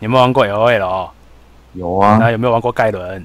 你们玩过 lol 有啊。那有没有玩过盖伦？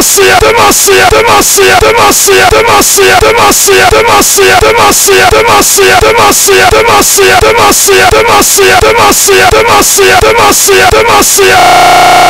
Demacia, Demacia, Demacia, Demacia, Demacia, Demacia, Demacia, Demacia, Demacia, Demacia, Demacia, Demacia, Demacia, Demacia, Demacia, Demacia, Demacia.